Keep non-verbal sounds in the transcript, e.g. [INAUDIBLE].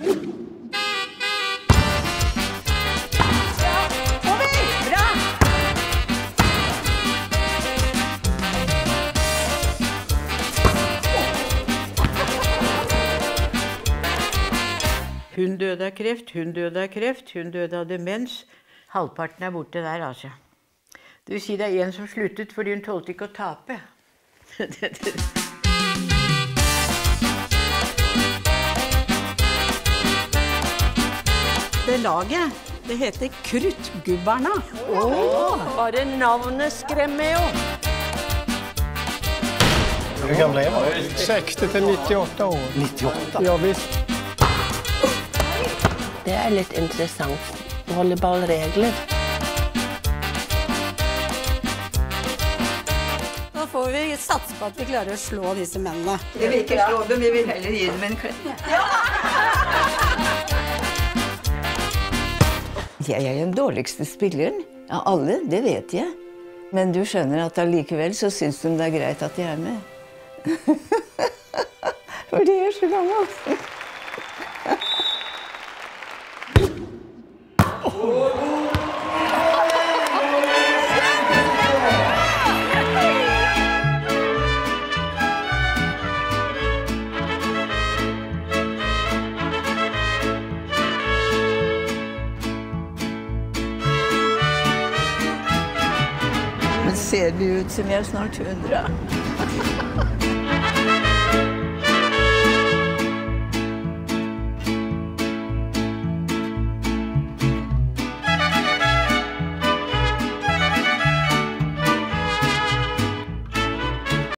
Hun døde av kreft, hun døde av kreft, hun døde av demens. Halvparten er borte der, altså. Det vil si det er en som sluttet fordi hun tålte ikke å tape. [LAUGHS] Det laget, det heter Kruttgubbarna. Bare navnet skremmer jo. Hvor gammel er man? 60 til 98 år. 98? Ja visst. Det er litt interessant. Volleyballregler. Da får vi satse på at vi klarer å slå disse mennene. Vi vil ikke slå dem, vi vil heller gi dem en klem. [LAUGHS] Jeg er den dårligste spilleren av alle, det vet jeg. Men du skjønner at allikevel så syns de det er greit at jeg er med. [LAUGHS] For de er så gammel. Men ser vi ut som vi er snart 100? [LAUGHS]